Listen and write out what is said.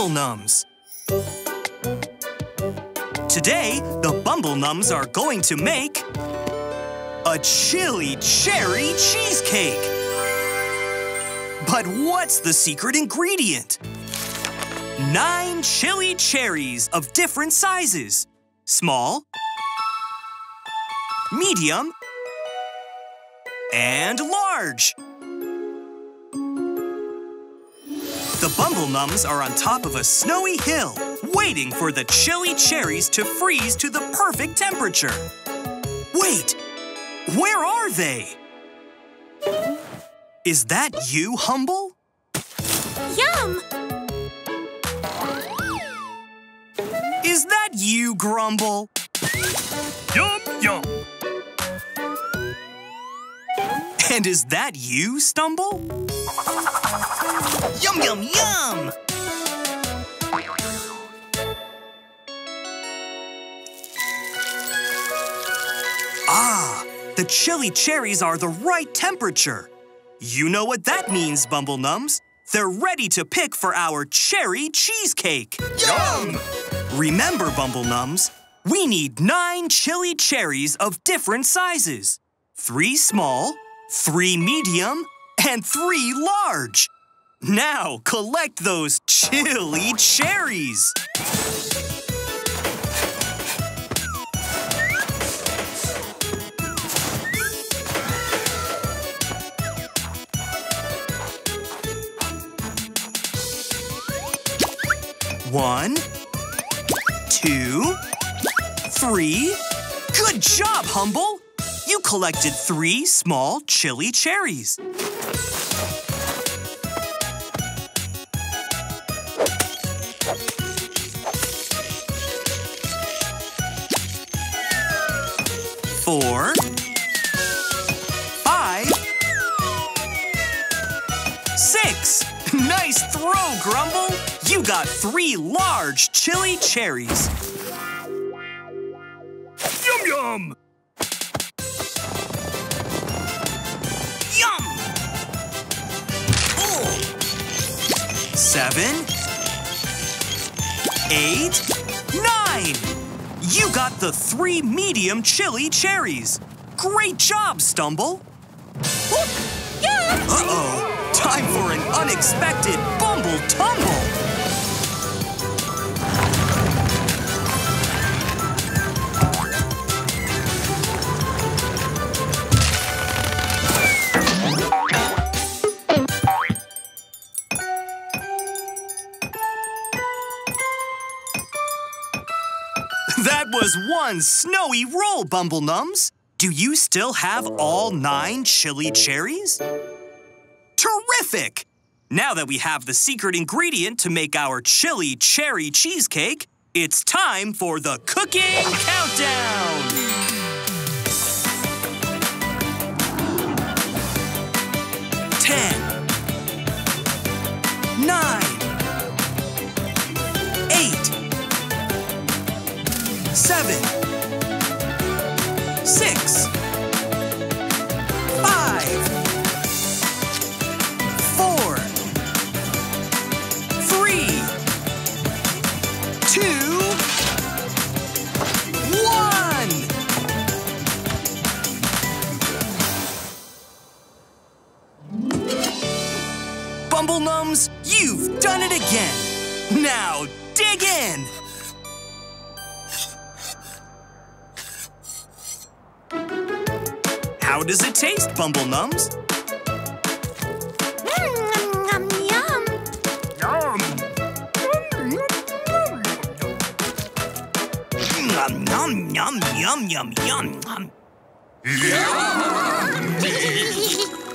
Bumble Nums. Today, the Bumble Nums are going to make a chilly cherry cheesecake. But what's the secret ingredient? Nine chilly cherries of different sizes. Small, medium, and large. The Bumble Nums are on top of a snowy hill, waiting for the chilly cherries to freeze to the perfect temperature. Wait, where are they? Is that you, Humble? Yum! Is that you, Grumble? Yum, And is that you, Stumble? Yum, yum, yum! Ah, the chilly cherries are the right temperature. You know what that means, Bumble Nums. They're ready to pick for our cherry cheesecake. Yum! Remember, Bumble Nums, we need nine chilly cherries of different sizes. Three small, three medium, and three large. Now, collect those chilly cherries. One, two, three. Good job, Humble! You collected three small chilly cherries. Four, five, six. Nice throw, Grumble! You got three large chilly cherries. Yum, yum. Seven, eight, nine! You got the three medium chilly cherries. Great job, Stumble. Uh-oh. Time for an unexpected Bumble Tumble. That was one snowy roll, Bumble Nums. Do you still have all nine chilly cherries? Terrific! Now that we have the secret ingredient to make our chilly cherry cheesecake, it's time for the cooking countdown! Seven, six, five, four, three, two, one. Bumble Nums, you've done it again. Now dig in. How does it taste, Bumble Nums? Yum, yum, Yum. Yum, yum, yum, yum, yum, yum, yum. yum.